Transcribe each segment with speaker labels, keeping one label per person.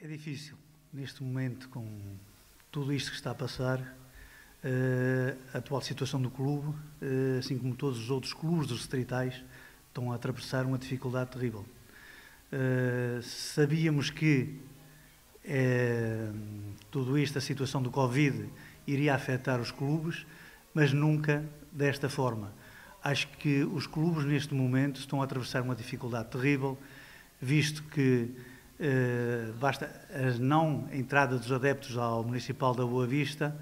Speaker 1: É difícil, neste momento, com tudo isto que está a passar, uh, a atual situação do clube, uh, assim como todos os outros clubes dos distritais, estão a atravessar uma dificuldade terrível. Uh, sabíamos que tudo isto, a situação do Covid, iria afetar os clubes, mas nunca desta forma. Acho que os clubes, neste momento, estão a atravessar uma dificuldade terrível, visto que eh, basta a não entrada dos adeptos ao Municipal da Boa Vista,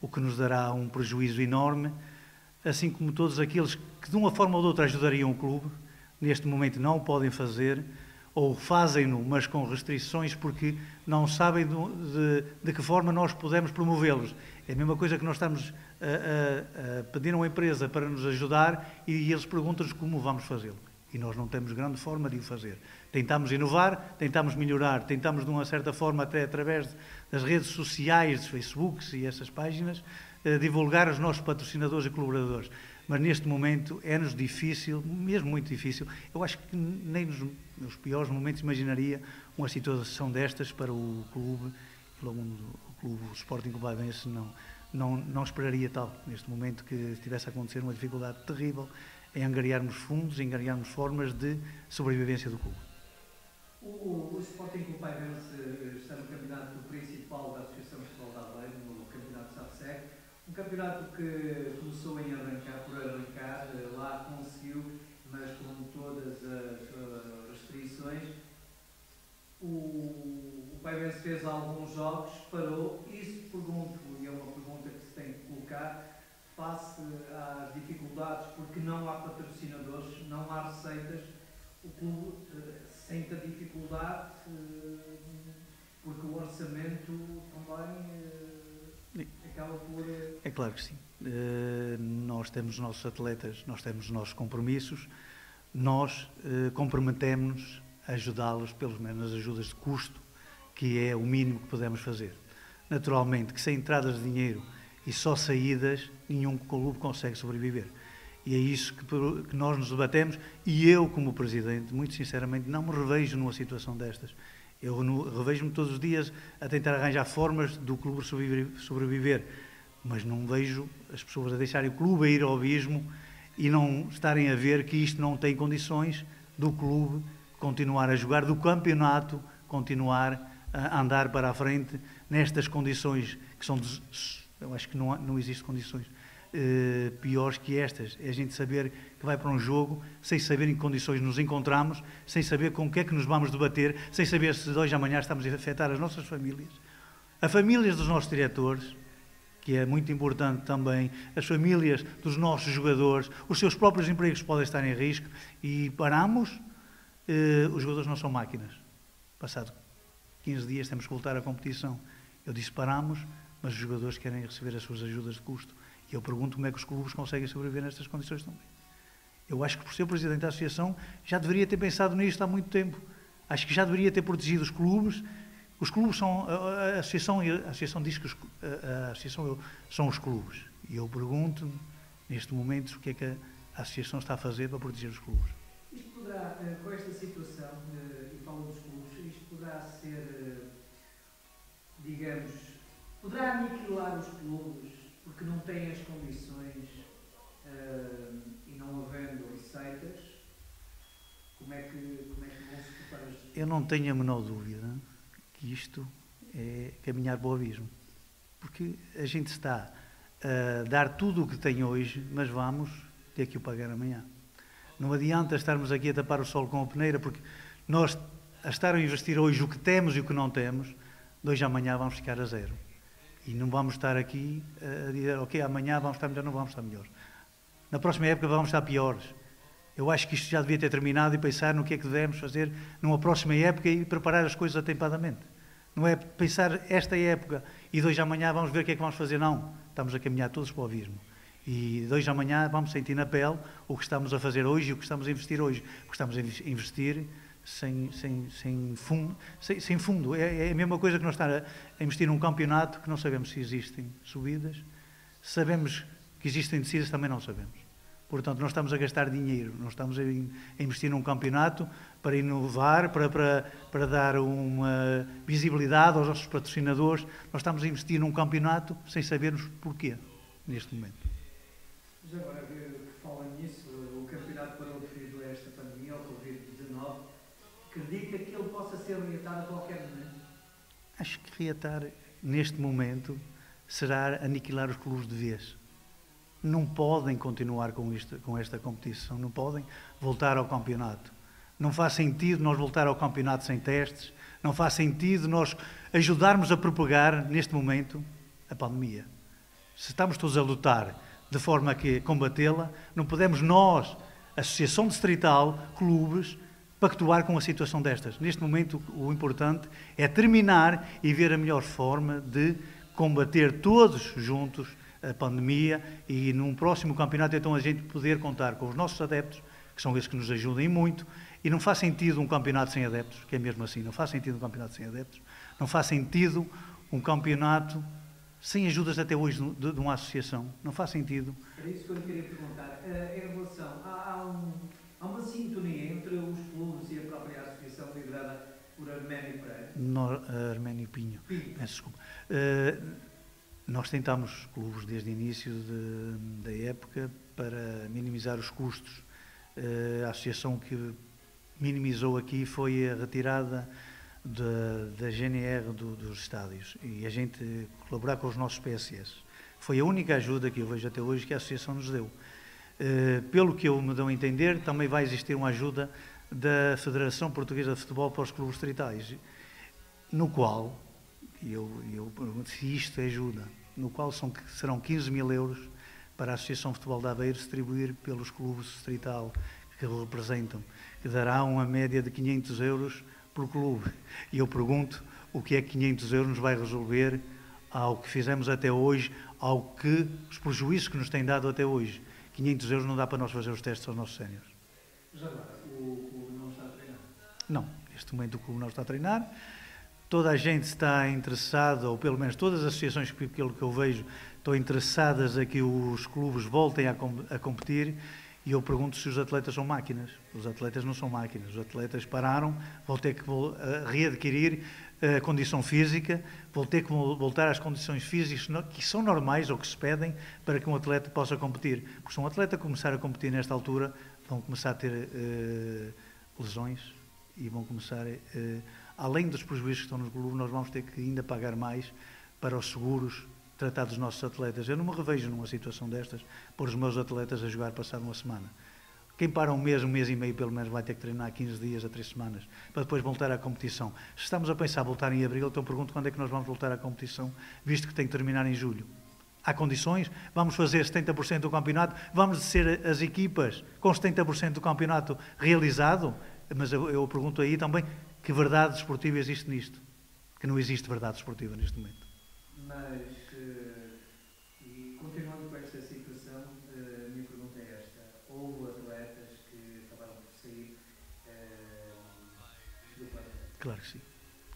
Speaker 1: o que nos dará um prejuízo enorme, assim como todos aqueles que de uma forma ou de outra ajudariam o clube, neste momento não o podem fazer, ou fazem-no, mas com restrições, porque não sabem de, de, de que forma nós podemos promovê-los. É a mesma coisa que nós estamos a, a, a pedir a uma empresa para nos ajudar e eles perguntam-nos como vamos fazê-lo e nós não temos grande forma de o fazer. Tentamos inovar, tentamos melhorar, tentamos de uma certa forma, até através das redes sociais, dos Facebooks e essas páginas, eh, divulgar os nossos patrocinadores e colaboradores. Mas neste momento é-nos difícil, mesmo muito difícil. Eu acho que nem nos, nos piores momentos imaginaria uma situação destas para o clube, pelo mundo, o clube o Sporting Clube não, não, não esperaria tal, neste momento, que estivesse a acontecer uma dificuldade terrível em angariarmos fundos, em angariarmos formas de sobrevivência do clube.
Speaker 2: O, o, Sporting Clube Paivense eh, está no campeonato principal da Associação Futebol da Aveiro, no campeonato SAFSEC, um campeonato que começou em arrancar, por arrancar, eh, lá conseguiu, mas com todas as restrições, o, o Paivense fez alguns jogos, parou, isso pergunto, e é uma pergunta que se tem que colocar, face às dificuldades, porque não há patrocinadores, não há receitas, o clube uh, sente a dificuldade, uh, porque o orçamento também uh, acaba por.
Speaker 1: É claro que sim. nós temos os nossos atletas, nós temos os nossos compromissos, nós comprometemos-nos a ajudá-los, pelo menos nas ajudas de custo, que é o mínimo que podemos fazer. Naturalmente, que sem entradas de dinheiro e só saídas nenhum clube consegue sobreviver. E é isso que, que, nós nos debatemos. E eu, como Presidente, muito sinceramente, não me revejo numa situação destas. Eu revejo-me todos os dias a tentar arranjar formas do clube sobreviver, mas não vejo as pessoas a deixarem o clube a ir ao abismo e não estarem a ver que isto não tem condições do clube continuar a jogar, do campeonato continuar a andar para a frente nestas condições que são eu acho que não, não existem condições uh, piores que estas. É a gente saber que vai para um jogo sem saber em que condições nos encontramos, sem saber com o que é que nos vamos debater, sem saber se de hoje amanhã estamos a afetar as nossas famílias, as famílias dos nossos diretores, que é muito importante também, as famílias dos nossos jogadores, os seus próprios empregos podem estar em risco e paramos, uh, os jogadores não são máquinas. Passado 15 dias temos que voltar à competição. Eu disse paramos, mas os jogadores querem receber as suas ajudas de custo. E eu pergunto como é que os clubes conseguem sobreviver nestas condições também. Eu acho que, por ser presidente da associação, já deveria ter pensado nisto há muito tempo. Acho que já deveria ter protegido os clubes. Os clubes são. A, a associação, a associação diz que os, a, a associação são os clubes. E eu pergunto, neste momento, o que é que a associação está a fazer para proteger os clubes.
Speaker 2: Isto poderá, eh, com esta situação, eh, e falo dos clubes, isto poderá ser, eh, digamos, poderá aniquilar os clubes porque não têm as condições uh, e não havendo receitas. Como é que, como é que vão se preparar?
Speaker 1: Eu não tenho a menor dúvida que isto é caminhar para o abismo. Porque a gente está a dar tudo o que tem hoje, mas vamos ter que o pagar amanhã. Não adianta estarmos aqui a tapar o sol com a peneira, porque nós, a estar a investir hoje o que temos e o que não temos, hoje amanhã vamos ficar a zero. E não vamos estar aqui a dizer, ok, amanhã vamos estar melhor, não vamos estar melhor. Na próxima época vamos estar piores. Eu acho que isto já devia ter terminado e pensar no que é que devemos fazer numa próxima época e preparar as coisas atempadamente. Não é pensar esta época e dois amanhã vamos ver o que é que vamos fazer, não. Estamos a caminhar todos para o abismo. E dois amanhã vamos sentir na pele o que estamos a fazer hoje e o que estamos a investir hoje. Porque estamos a investir sem, sem, sem, fundo, sem, sem fundo. É, é, a mesma coisa que nós estar a, a investir num campeonato que não sabemos se existem subidas, sabemos que existem descidas, também não sabemos. Portanto, nós estamos a gastar dinheiro, nós estamos a investir num campeonato para inovar, para, para, para dar uma visibilidade aos nossos patrocinadores. Nós estamos a investir num campeonato sem sabermos porquê, neste momento.
Speaker 2: Já agora que falam nisso, o campeonato parou devido a esta pandemia, ao Covid-19, acredita que ele possa ser reatado a qualquer momento?
Speaker 1: Acho que reatar, neste momento, será aniquilar os clubes de vez não podem continuar com, isto, com esta competição, não podem voltar ao campeonato. Não faz sentido nós voltar ao campeonato sem testes, não faz sentido nós ajudarmos a propagar, neste momento, a pandemia. Se estamos todos a lutar de forma a combatê-la, não podemos nós, Associação Distrital, clubes, pactuar com a situação destas. Neste momento, o importante é terminar e ver a melhor forma de combater todos juntos a pandemia e num próximo campeonato então a gente poder contar com os nossos adeptos, que são esses que nos ajudem muito, e não faz sentido um campeonato sem adeptos, que é mesmo assim, não faz sentido um campeonato sem adeptos, não faz sentido um campeonato sem ajudas até hoje de, de uma associação, não faz sentido.
Speaker 2: Era isso que eu lhe queria perguntar. Uh, em relação, há, há, um, há, uma sintonia entre os clubes e a própria associação liderada por Arménio Pereira?
Speaker 1: No, Arménio Pinho, Pinho. peço desculpa. Uh, nós tentamos, clubes, desde o início de, da época, para minimizar os custos. Uh, a associação que minimizou aqui foi a retirada da, da GNR do, dos estádios e a gente colaborar com os nossos PSS. Foi a única ajuda que eu vejo até hoje que a associação nos deu. Uh, pelo que eu me dou a entender, também vai existir uma ajuda da Federação Portuguesa de Futebol para os clubes distritais, no qual e eu, eu pergunto se isto ajuda, no qual são, serão 15 mil euros para a Associação Futebol de Aveiro distribuir pelos clubes distrital que representam, que dará uma média de 500 euros por clube. E eu pergunto o que é que 500 euros nos vai resolver ao que fizemos até hoje, ao que os prejuízos que nos têm dado até hoje. 500 euros não dá para nós fazer os testes aos nossos séniores.
Speaker 2: Não,
Speaker 1: neste momento o clube não está a treinar toda a gente está interessada, ou pelo menos todas as associações, pelo que eu vejo, estão interessadas a que os clubes voltem a, a competir. E eu pergunto se os atletas são máquinas. Os atletas não são máquinas. Os atletas pararam, vão ter que readquirir a condição física, vão ter que voltar às condições físicas que são normais ou que se pedem para que um atleta possa competir. Porque se um atleta começar a competir nesta altura, vão começar a ter uh, lesões e vão começar. Uh, além dos prejuízos que estão no clube, nós vamos ter que ainda pagar mais para os seguros tratar dos nossos atletas. Eu não me revejo numa situação destas, por os meus atletas a jogar passado uma semana. Quem para um mês, um mês e meio, pelo menos, vai ter que treinar 15 dias a 3 semanas, para depois voltar à competição. Se estamos a pensar voltar em abril, então pergunto quando é que nós vamos voltar à competição, visto que tem que terminar em julho. Há condições? Vamos fazer 70% do campeonato? Vamos descer as equipas com 70% do campeonato realizado? Mas eu, eu pergunto aí também, que verdade esportiva existe nisto? Que não existe verdade esportiva neste momento.
Speaker 2: Mas, uh, e continuando com esta situação, uh, a minha pergunta é esta. Houve atletas que acabaram por sair uh, do planeta?
Speaker 1: Claro que sim.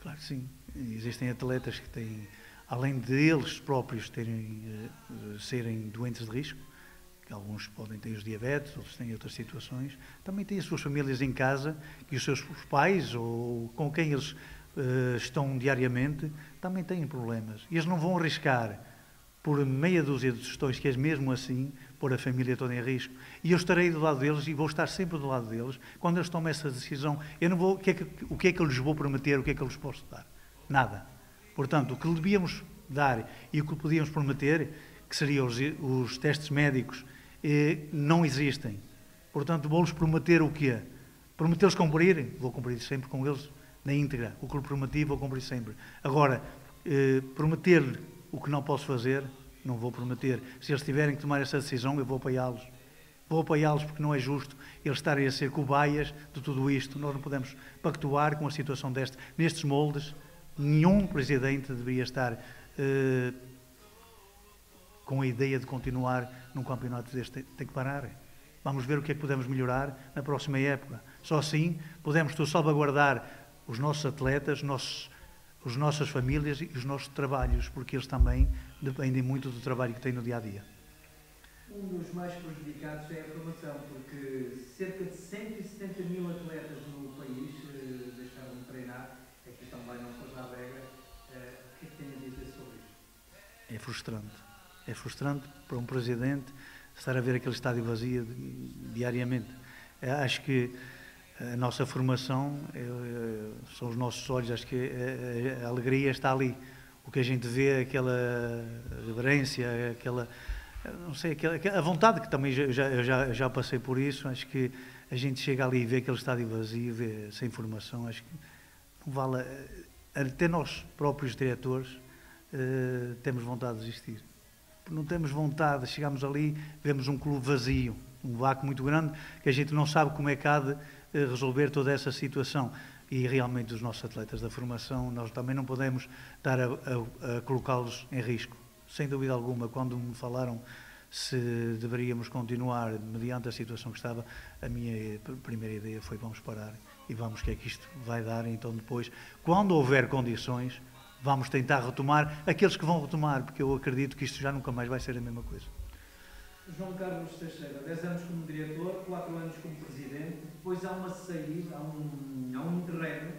Speaker 1: Claro que sim. Existem atletas que têm, além de eles próprios terem, serem doentes de risco, alguns podem ter os diabetes, outros têm outras situações, também têm as suas famílias em casa e os seus pais ou com quem eles uh, estão diariamente também têm problemas. E eles não vão arriscar por meia dúzia de questões que é mesmo assim pôr a família toda em risco. E eu estarei do lado deles e vou estar sempre do lado deles quando eles tomam essa decisão. Eu não vou, o que, é que, o que é que eu lhes vou prometer, o que é que eu lhes posso dar? Nada. Portanto, o que devíamos dar e o que podíamos prometer, que seriam os, os testes médicos não existem. Portanto, vou-lhes prometer o quê? Prometê-los cumprir? Vou cumprir sempre com eles na íntegra. O que lhe prometi, vou cumprir sempre. Agora, eh, prometer o que não posso fazer, não vou prometer. Se eles tiverem que tomar essa decisão, eu vou apoiá-los. Vou apoiá-los porque não é justo eles estarem a ser cobaias de tudo isto. Nós não podemos pactuar com a situação desta. Nestes moldes, nenhum presidente deveria estar eh, com a ideia de continuar num campeonato deste, tem que parar. Vamos ver o que é que podemos melhorar na próxima época. Só assim podemos salvaguardar os nossos atletas, nossos, as nossas famílias e os nossos trabalhos, porque eles também dependem muito do trabalho que têm no dia a dia.
Speaker 2: Um dos mais prejudicados é a formação, porque cerca de 170 mil atletas no país uh, deixaram de treinar, aqui também não foge à regra. Uh, o que é que tem a dizer sobre isto?
Speaker 1: É frustrante. É frustrante para um presidente estar a ver aquele estádio vazio diariamente. Acho que a nossa formação é, são os nossos olhos, acho que a, a, alegria está ali. O que a gente vê, aquela reverência, aquela, não sei, aquela, a vontade que também já, já, já passei por isso, acho que a gente chega ali e vê aquele estádio vazio, vê sem formação, acho que não vale, até nós próprios diretores temos vontade de desistir. Não temos vontade, chegamos ali, vemos um clube vazio, um vácuo muito grande, que a gente não sabe como é que há de resolver toda essa situação. E realmente os nossos atletas da formação, nós também não podemos estar a, a, a colocá-los em risco. Sem dúvida alguma, quando me falaram se deveríamos continuar mediante a situação que estava, a minha primeira ideia foi vamos parar e vamos que é que isto vai dar. Então depois, quando houver condições, vamos tentar retomar aqueles que vão retomar, porque eu acredito que isto já nunca mais vai ser a mesma coisa.
Speaker 2: João Carlos Teixeira, 10 anos como diretor, 4 anos como presidente, depois há uma saída, há um, há um interregno,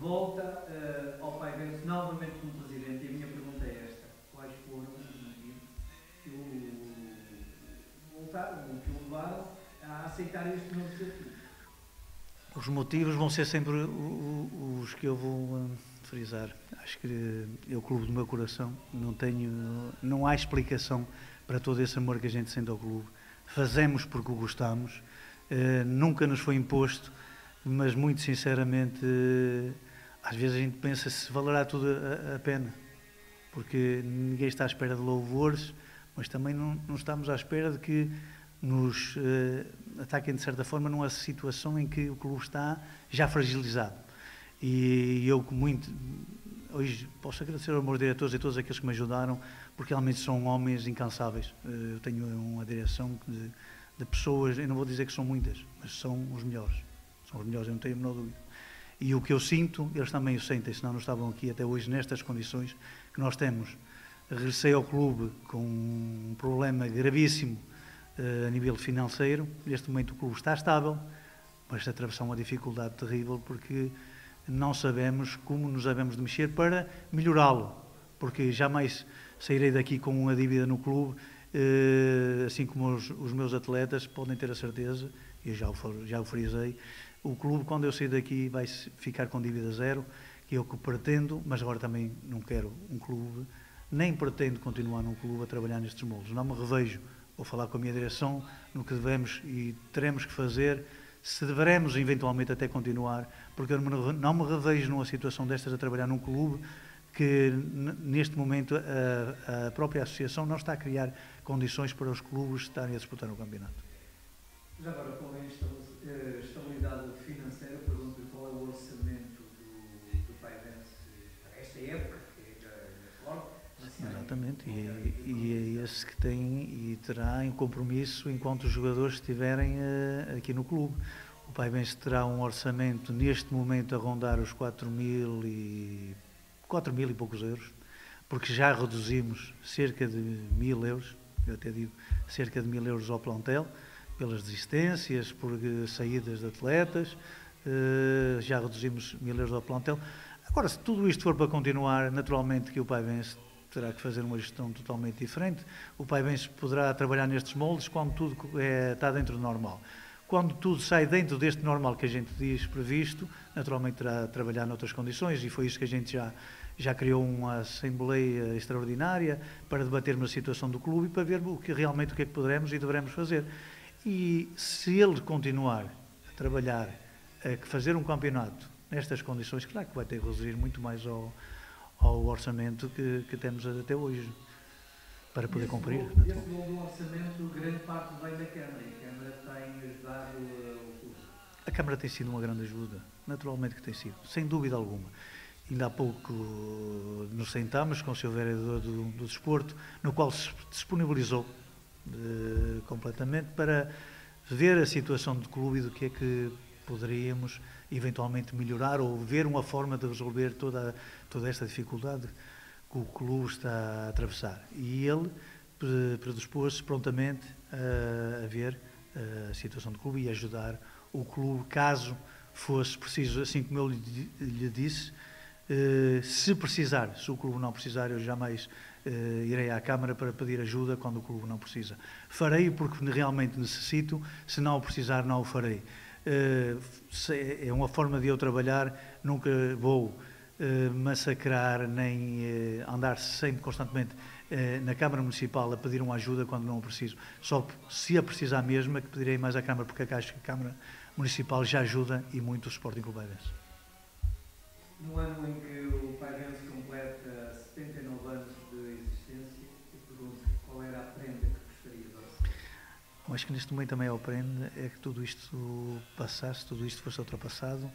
Speaker 2: volta uh, ao Pai Vento novamente como presidente e a minha pergunta é esta, quais foram os motivos que o, voltaram, que o levaram a aceitar este novo desafio?
Speaker 1: Os motivos vão ser sempre os que eu vou frisar. Acho que é o clube do meu coração, não tenho, não há explicação para todo esse amor que a gente sente ao clube. Fazemos porque o gostamos, uh, nunca nos foi imposto, mas muito sinceramente, uh, às vezes a gente pensa se valerá tudo a, a, pena, porque ninguém está à espera de louvores, mas também não, não estamos à espera de que nos uh, ataquem de certa forma numa situação em que o clube está já fragilizado. E eu, muito, hoje posso agradecer aos meus diretores e todos aqueles que me ajudaram porque realmente são homens incansáveis. Eh, eu tenho uma direção de, de, pessoas, eu não vou dizer que são muitas, mas são os melhores. São os melhores, eu não tenho a menor dúvida. E o que eu sinto, eles também o sentem, senão não estavam aqui até hoje nestas condições que nós temos. Regressei ao clube com um problema gravíssimo uh, a nível financeiro. Neste momento o clube está estável, mas atravessar uma dificuldade terrível porque não sabemos como nos devemos de mexer para melhorá-lo. Porque jamais sairei daqui com uma dívida no clube, eh, assim como os, os meus atletas podem ter a certeza, eu já o, já o frisei, o clube, quando eu sair daqui, vai ficar com dívida zero, que é o que pretendo, mas agora também não quero um clube, nem pretendo continuar num clube a trabalhar nestes moldes. Não me revejo, vou falar com a minha direção no que devemos e teremos que fazer, se deveremos eventualmente até continuar, porque eu não me revejo numa situação destas a trabalhar num clube que neste momento a, a, própria associação não está a criar condições para os clubes estarem a disputar o campeonato.
Speaker 2: Já agora, com a eh, estabilidade financeira, pergunto qual é o orçamento do, do Paivense para esta época, que é forte.
Speaker 1: Exatamente, e, e, é esse que tem e terá em compromisso enquanto os jogadores estiverem uh, aqui no clube. O Paivense terá um orçamento neste momento a rondar os 4 mil e 4 mil e poucos euros, porque já reduzimos cerca de mil euros, eu até digo cerca de mil euros ao plantel, pelas desistências, por eh, saídas de atletas, eh, já reduzimos mil euros ao plantel. Agora, se tudo isto for para continuar, naturalmente que o Pai Vence terá que fazer uma gestão totalmente diferente. O Pai Vence poderá trabalhar nestes moldes quando tudo é, está dentro do normal. Quando tudo sai dentro deste normal que a gente diz previsto, naturalmente terá de trabalhar noutras condições e foi isso que a gente já já criou uma assembleia extraordinária para debatermos a situação do clube e para ver o que realmente o que é que poderemos e devemos fazer. E se ele continuar a trabalhar, a fazer um campeonato nestas condições, claro que vai ter que reduzir muito mais ao, ao orçamento que, que temos até hoje para poder cumprir.
Speaker 2: Esse do orçamento, grande parte vem da Câmara e a Câmara tem ajudado o clube.
Speaker 1: A Câmara tem sido uma grande ajuda, naturalmente que tem sido, sem dúvida alguma. Ainda há pouco nos sentámos com o Sr. Vereador do, do Desporto, no qual se disponibilizou de, completamente para ver a situação do clube e do que é que poderíamos eventualmente melhorar ou ver uma forma de resolver toda, toda esta dificuldade que o clube está a atravessar. E ele predispôs-se prontamente a, ver a situação do clube e ajudar o clube, caso fosse preciso, assim como eu lhe, disse, eh, se precisar, se o clube não precisar, eu jamais eh, irei à Câmara para pedir ajuda quando o clube não precisa. Farei porque realmente necessito, se não precisar, não o farei. Eh, é uma forma de eu trabalhar, nunca vou massacrar nem andar sempre constantemente na Câmara Municipal a pedir uma ajuda quando não preciso. Só se a precisar mesmo é que pedirei mais à Câmara, porque acho que a Câmara Municipal já ajuda e muito o Sporting Clube.
Speaker 2: No ano em que o Pairense completa 79 anos de existência, eu pergunto qual era a prenda que gostaria de?
Speaker 1: Eu acho que neste momento também a prenda é que tudo isto passasse, tudo isto fosse ultrapassado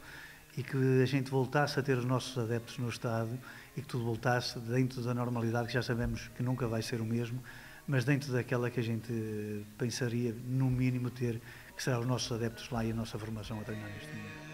Speaker 1: e que a gente voltasse a ter os nossos adeptos no Estado e que tudo voltasse dentro da normalidade, que já sabemos que nunca vai ser o mesmo, mas dentro daquela que a gente pensaria, no mínimo, ter, que serão os nossos adeptos lá e a nossa formação a treinar neste momento.